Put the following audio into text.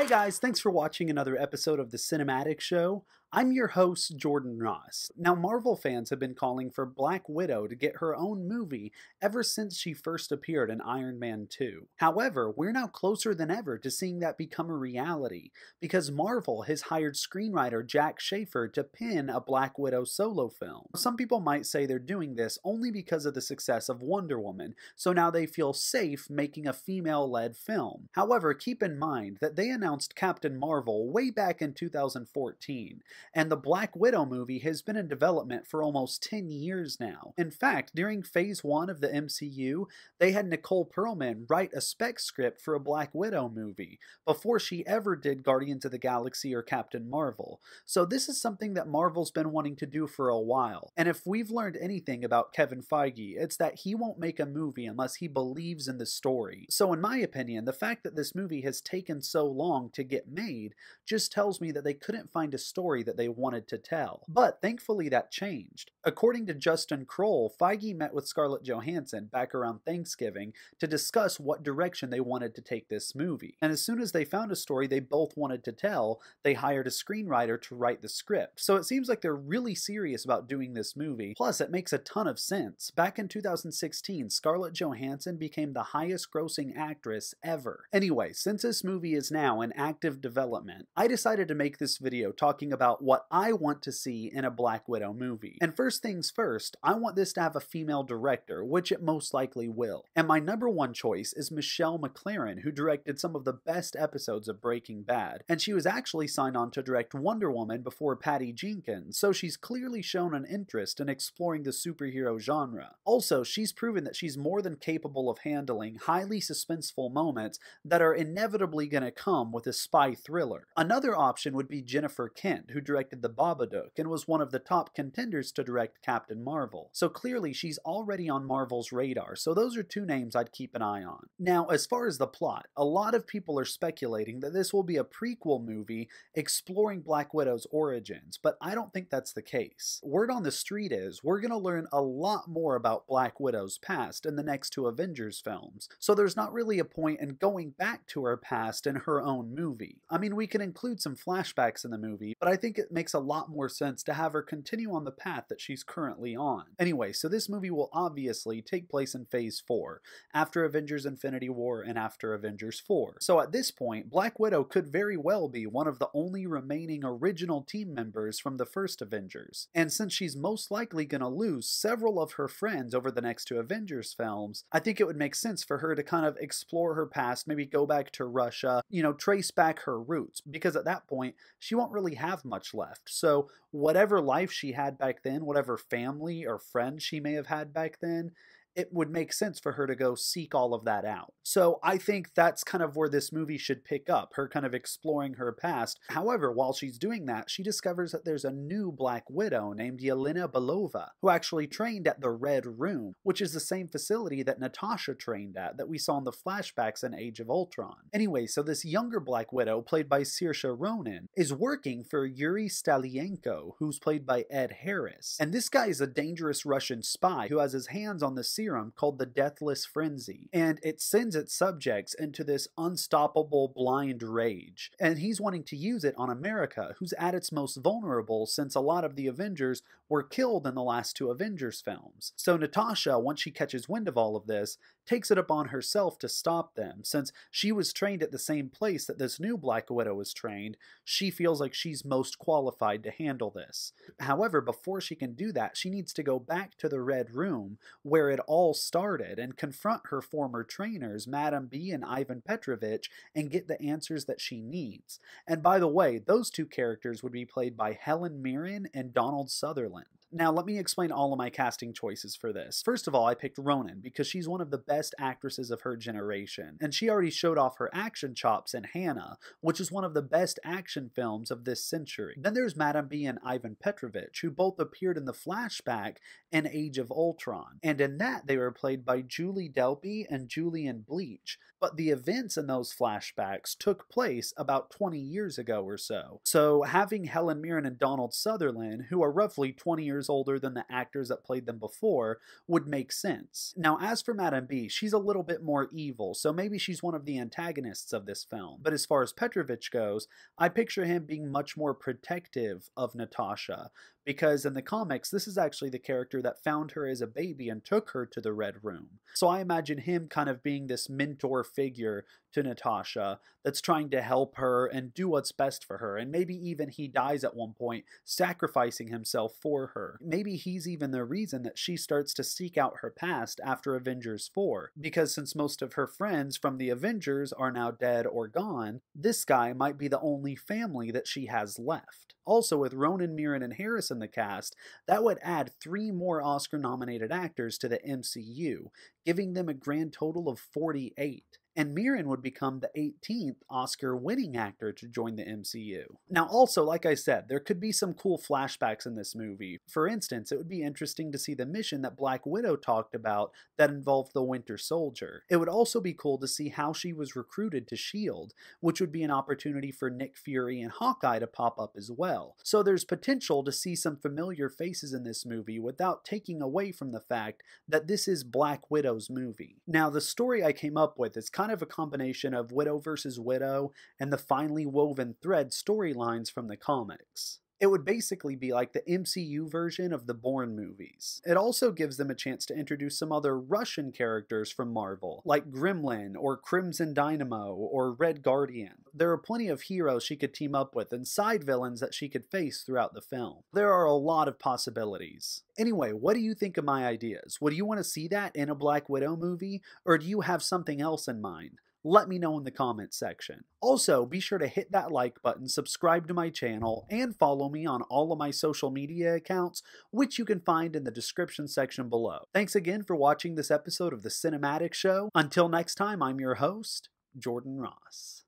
Hey guys, thanks for watching another episode of the CinemAddix Show. I'm your host, Jordan Ross. Now, Marvel fans have been calling for Black Widow to get her own movie ever since she first appeared in Iron Man 2. However, we're now closer than ever to seeing that become a reality because Marvel has hired screenwriter Jac Schaeffer to pin a Black Widow solo film. Some people might say they're doing this only because of the success of Wonder Woman, so now they feel safe making a female led film. However, keep in mind that they announced Captain Marvel way back in 2014 and the Black Widow movie has been in development for almost 10 years now. In fact, during phase one of the MCU, they had Nicole Perlman write a spec script for a Black Widow movie before she ever did Guardians of the Galaxy or Captain Marvel. So this is something that Marvel's been wanting to do for a while. And if we've learned anything about Kevin Feige, it's that he won't make a movie unless he believes in the story. So in my opinion, the fact that this movie has taken so long to get made just tells me that they couldn't find a story that they wanted to tell. But thankfully that changed. According to Justin Kroll, Feige met with Scarlett Johansson back around Thanksgiving to discuss what direction they wanted to take this movie. And as soon as they found a story they both wanted to tell, they hired a screenwriter to write the script. So it seems like they're really serious about doing this movie. Plus, it makes a ton of sense. Back in 2016, Scarlett Johansson became the highest grossing actress ever. Anyway, since this movie is now in active development, I decided to make this video talking about what I want to see in a Black Widow movie. And first things first, I want this to have a female director, which it most likely will. And my number one choice is Michelle MacLaren, who directed some of the best episodes of Breaking Bad. And she was actually signed on to direct Wonder Woman before Patty Jenkins, so she's clearly shown an interest in exploring the superhero genre. Also, she's proven that she's more than capable of handling highly suspenseful moments that are inevitably going to come with a spy thriller. Another option would be Jennifer Kent, who directed The Babadook and was one of the top contenders to direct Captain Marvel. So clearly she's already on Marvel's radar, so those are two names I'd keep an eye on. Now, as far as the plot, a lot of people are speculating that this will be a prequel movie exploring Black Widow's origins, but I don't think that's the case. Word on the street is we're going to learn a lot more about Black Widow's past in the next two Avengers films, so there's not really a point in going back to her past in her own movie. I mean, we can include some flashbacks in the movie, but I think it makes a lot more sense to have her continue on the path that she's currently on. Anyway, so this movie will obviously take place in Phase 4, after Avengers Infinity War and after Avengers 4. So at this point, Black Widow could very well be one of the only remaining original team members from the first Avengers. And since she's most likely going to lose several of her friends over the next two Avengers films, I think it would make sense for her to kind of explore her past, maybe go back to Russia, you know, trace back her roots, because at that point, she won't really have much left. So, whatever life she had back then, whatever family or friends she may have had back then, it would make sense for her to go seek all of that out. So I think that's kind of where this movie should pick up, her kind of exploring her past. However, while she's doing that, she discovers that there's a new Black Widow named Yelena Belova, who actually trained at the Red Room, which is the same facility that Natasha trained at that we saw in the flashbacks in Age of Ultron. Anyway, so this younger Black Widow, played by Saoirse Ronan, is working for Yuri Stalienko, who's played by Ed Harris. And this guy is a dangerous Russian spy who has his hands on the serum called the Deathless Frenzy, and it sends its subjects into this unstoppable blind rage. And he's wanting to use it on America, who's at its most vulnerable since a lot of the Avengers were killed in the last two Avengers films. So Natasha, once she catches wind of all of this, takes it upon herself to stop them. Since she was trained at the same place that this new Black Widow was trained, she feels like she's most qualified to handle this. However, before she can do that, she needs to go back to the Red Room, where it all started, and confront her former trainers, Madame B and Ivan Petrovich, and get the answers that she needs. And by the way, those two characters would be played by Helen Mirren and Donald Sutherland. Now, let me explain all of my casting choices for this. First of all, I picked Ronan because she's one of the best actresses of her generation, and she already showed off her action chops in Hanna, which is one of the best action films of this century. Then there's Madame B and Ivan Petrovich, who both appeared in the flashback in Age of Ultron, and in that they were played by Julie Delpy and Julian Bleach, but the events in those flashbacks took place about 20 years ago or so. So having Helen Mirren and Donald Sutherland, who are roughly 20 years older than the actors that played them before, would make sense. Now, as for Madame B, she's a little bit more evil, so maybe she's one of the antagonists of this film. But as far as Petrovich goes, I picture him being much more protective of Natasha, because in the comics, this is actually the character that found her as a baby and took her to the Red Room. So I imagine him kind of being this mentor figure to Natasha that's trying to help her and do what's best for her. And maybe even he dies at one point, sacrificing himself for her. Maybe he's even the reason that she starts to seek out her past after Avengers 4. Because since most of her friends from the Avengers are now dead or gone, this guy might be the only family that she has left. Also, with Ronan, Mirren, and Harris in the cast, that would add three more Oscar nominated actors to the MCU, giving them a grand total of 48 and Mirren would become the 18th Oscar winning actor to join the MCU. Now, also, like I said, there could be some cool flashbacks in this movie. For instance, it would be interesting to see the mission that Black Widow talked about that involved the Winter Soldier. It would also be cool to see how she was recruited to S.H.I.E.L.D., which would be an opportunity for Nick Fury and Hawkeye to pop up as well. So there's potential to see some familiar faces in this movie without taking away from the fact that this is Black Widow's movie. Now, the story I came up with is kind of a combination of Widow versus Widow and the finely woven thread storylines from the comics. It would basically be like the MCU version of the Bourne movies. It also gives them a chance to introduce some other Russian characters from Marvel, like Gremlin or Crimson Dynamo or Red Guardian. There are plenty of heroes she could team up with and side villains that she could face throughout the film. There are a lot of possibilities. Anyway, what do you think of my ideas? Would you want to see that in a Black Widow movie, or do you have something else in mind? Let me know in the comments section. Also, be sure to hit that like button, subscribe to my channel, and follow me on all of my social media accounts, which you can find in the description section below. Thanks again for watching this episode of The CinemAddix Show. Until next time, I'm your host, Jordan Ross.